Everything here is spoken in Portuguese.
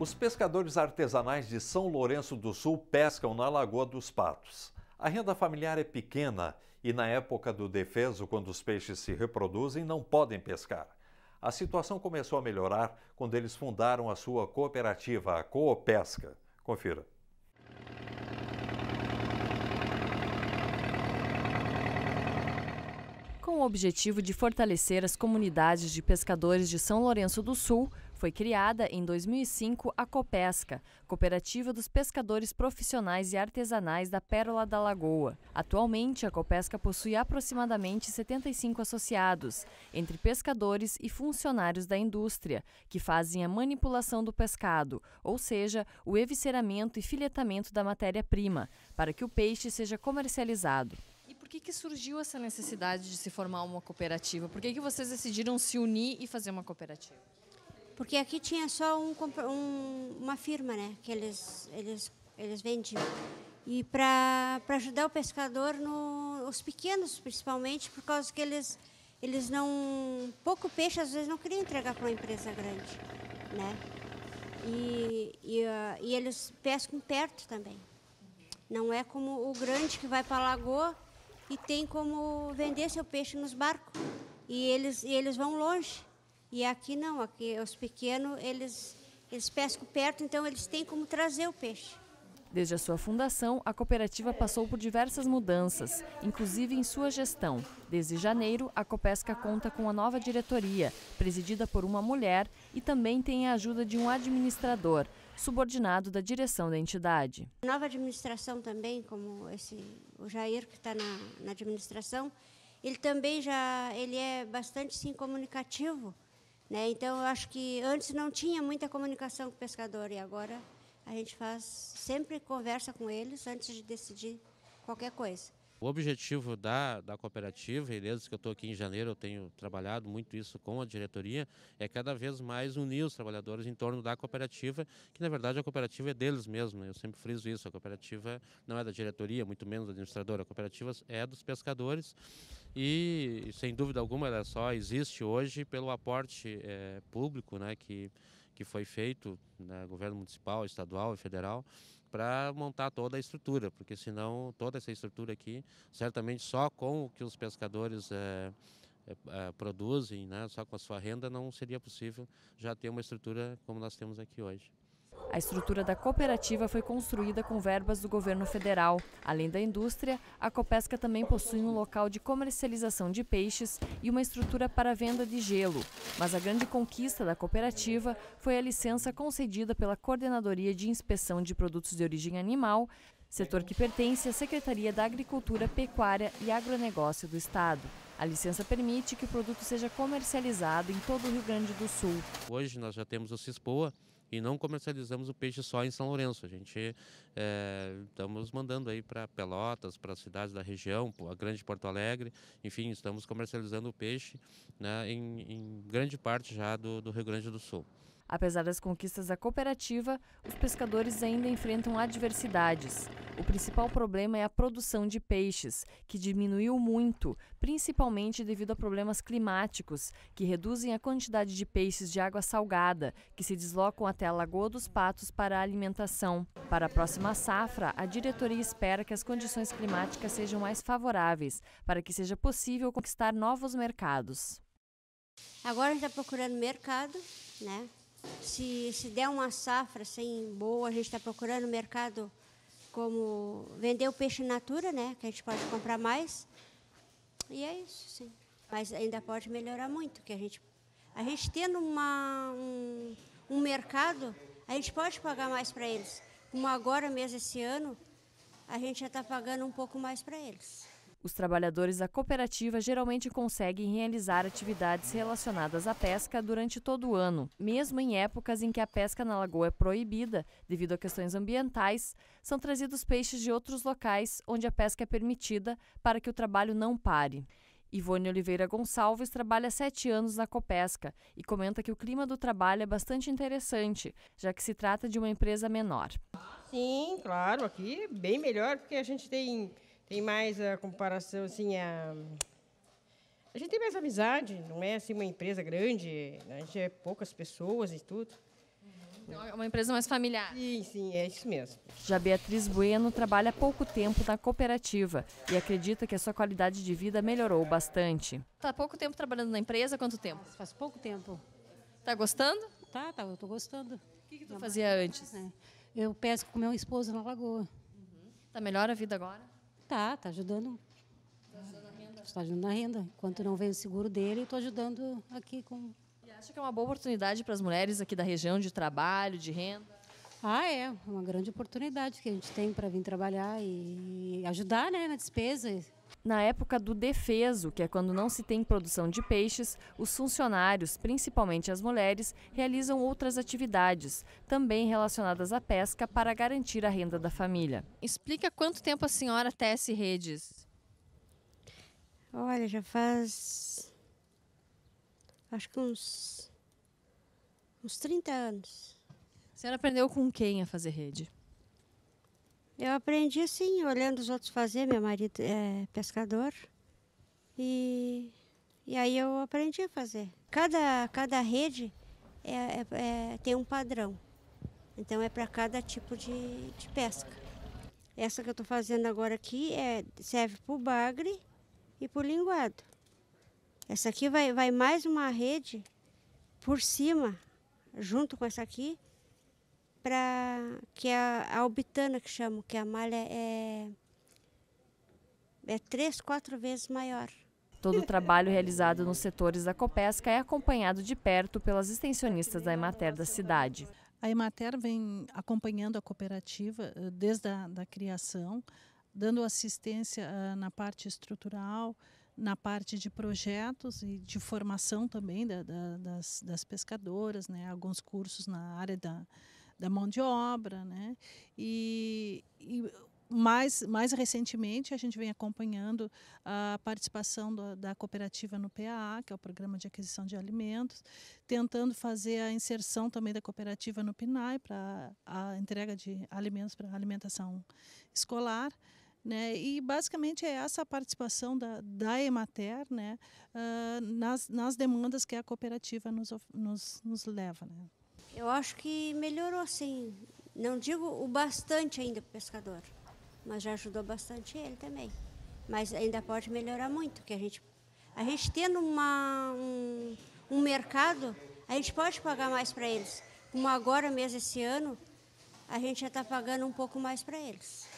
Os pescadores artesanais de São Lourenço do Sul pescam na Lagoa dos Patos. A renda familiar é pequena e, na época do defeso, quando os peixes se reproduzem, não podem pescar. A situação começou a melhorar quando eles fundaram a sua cooperativa, a Coopesca. Confira. Com o objetivo de fortalecer as comunidades de pescadores de São Lourenço do Sul, foi criada em 2005 a Copesca, Cooperativa dos Pescadores Profissionais e Artesanais da Pérola da Lagoa. Atualmente, a Copesca possui aproximadamente 75 associados, entre pescadores e funcionários da indústria, que fazem a manipulação do pescado, ou seja, o evisceramento e filetamento da matéria-prima, para que o peixe seja comercializado. Por que, que surgiu essa necessidade de se formar uma cooperativa? Por que, que vocês decidiram se unir e fazer uma cooperativa? Porque aqui tinha só um, um, uma firma, né? Que eles, eles, eles vendiam. E para ajudar o pescador, no, os pequenos principalmente, por causa que eles, eles não. Pouco peixe às vezes não queriam entregar para uma empresa grande, né? E, e, uh, e eles pescam perto também. Não é como o grande que vai para a lagoa e tem como vender seu peixe nos barcos. E eles, e eles vão longe. E aqui não, aqui os pequenos, eles, eles pescam perto, então eles têm como trazer o peixe. Desde a sua fundação, a cooperativa passou por diversas mudanças, inclusive em sua gestão. Desde janeiro, a Copesca conta com a nova diretoria, presidida por uma mulher, e também tem a ajuda de um administrador, subordinado da direção da entidade. Nova administração também, como esse o Jair que está na, na, administração, ele também já ele é bastante sim comunicativo, né? Então eu acho que antes não tinha muita comunicação com o pescador e agora a gente faz sempre conversa com eles antes de decidir qualquer coisa. O objetivo da, da cooperativa, e desde que eu estou aqui em janeiro eu tenho trabalhado muito isso com a diretoria, é cada vez mais unir os trabalhadores em torno da cooperativa, que na verdade a cooperativa é deles mesmo. Né? Eu sempre friso isso, a cooperativa não é da diretoria, muito menos da administradora, a cooperativa é dos pescadores e, sem dúvida alguma, ela só existe hoje pelo aporte é, público né, que, que foi feito né, governo municipal, estadual e federal para montar toda a estrutura, porque senão toda essa estrutura aqui, certamente só com o que os pescadores é, é, produzem, né, só com a sua renda, não seria possível já ter uma estrutura como nós temos aqui hoje. A estrutura da cooperativa foi construída com verbas do governo federal. Além da indústria, a Copesca também possui um local de comercialização de peixes e uma estrutura para venda de gelo. Mas a grande conquista da cooperativa foi a licença concedida pela Coordenadoria de Inspeção de Produtos de Origem Animal, setor que pertence à Secretaria da Agricultura, Pecuária e Agronegócio do Estado. A licença permite que o produto seja comercializado em todo o Rio Grande do Sul. Hoje nós já temos o CISPOA, e não comercializamos o peixe só em São Lourenço. A gente é, estamos mandando aí para Pelotas, para as cidades da região, a Grande Porto Alegre, enfim, estamos comercializando o peixe né, em, em grande parte já do, do Rio Grande do Sul. Apesar das conquistas da cooperativa, os pescadores ainda enfrentam adversidades. O principal problema é a produção de peixes, que diminuiu muito, principalmente devido a problemas climáticos, que reduzem a quantidade de peixes de água salgada, que se deslocam até a Lagoa dos Patos para a alimentação. Para a próxima safra, a diretoria espera que as condições climáticas sejam mais favoráveis, para que seja possível conquistar novos mercados. Agora a gente está procurando mercado, né? Se, se der uma safra assim, boa, a gente está procurando mercado como vender o peixe natura, né? Que a gente pode comprar mais. E é isso, sim. Mas ainda pode melhorar muito, que a gente, a gente tendo uma, um, um mercado, a gente pode pagar mais para eles. Como agora mesmo esse ano, a gente já está pagando um pouco mais para eles. Os trabalhadores da cooperativa geralmente conseguem realizar atividades relacionadas à pesca durante todo o ano, mesmo em épocas em que a pesca na lagoa é proibida devido a questões ambientais. São trazidos peixes de outros locais onde a pesca é permitida para que o trabalho não pare. Ivone Oliveira Gonçalves trabalha sete anos na Copesca e comenta que o clima do trabalho é bastante interessante, já que se trata de uma empresa menor. Sim, claro, aqui bem melhor, porque a gente tem tem mais a comparação, assim, a... A gente tem mais amizade, não é assim uma empresa grande, a gente é poucas pessoas e tudo. Então, é uma empresa mais familiar. Sim, sim, é isso mesmo. Já Beatriz Bueno trabalha há pouco tempo na cooperativa e acredita que a sua qualidade de vida melhorou bastante. Está há pouco tempo trabalhando na empresa? Quanto tempo? Faz pouco tempo. Está gostando? Tá, tá, eu tô gostando. O que, que tu fazia antes? É. Eu pesco com meu esposo na lagoa. Uhum. Tá melhor a vida agora? Tá, tá ajudando. Tá ajudando na renda? Está ajudando na renda. Enquanto não vem o seguro dele, estou ajudando aqui com Acha que é uma boa oportunidade para as mulheres aqui da região de trabalho, de renda? Ah, é. Uma grande oportunidade que a gente tem para vir trabalhar e ajudar né, na despesa. Na época do defeso, que é quando não se tem produção de peixes, os funcionários, principalmente as mulheres, realizam outras atividades, também relacionadas à pesca, para garantir a renda da família. Explica quanto tempo a senhora tece redes? Olha, já faz acho que uns, uns 30 anos. A senhora aprendeu com quem a fazer rede? Eu aprendi assim, olhando os outros fazer. Meu marido é pescador. E, e aí eu aprendi a fazer. Cada, cada rede é, é, é tem um padrão. Então é para cada tipo de, de pesca. Essa que eu estou fazendo agora aqui é, serve para o bagre e para o linguado. Essa aqui vai, vai mais uma rede por cima, junto com essa aqui, para que é a albitana que chamo, que a malha é, é três, quatro vezes maior. Todo o trabalho realizado nos setores da Copesca é acompanhado de perto pelas extensionistas da Emater da cidade. A Emater vem acompanhando a cooperativa eh, desde a da criação, dando assistência uh, na parte estrutural, na parte de projetos e de formação também da, da, das, das, pescadoras, né? alguns cursos na área da, da mão de obra. Né? E, e mais, mais recentemente, a gente vem acompanhando a participação do, da cooperativa no PAA, que é o Programa de Aquisição de Alimentos, tentando fazer a inserção também da cooperativa no PNAE para a entrega de alimentos para alimentação escolar. Né? E basicamente é essa a participação da, da Emater né? Uh, nas, nas demandas que a cooperativa nos, nos, nos leva. Né? Eu acho que melhorou sim. Não digo o bastante ainda para o pescador, mas já ajudou bastante ele também. Mas ainda pode melhorar muito, que a gente, a gente tendo uma, um, um mercado, a gente pode pagar mais para eles. Como agora mesmo esse ano, a gente já está pagando um pouco mais para eles.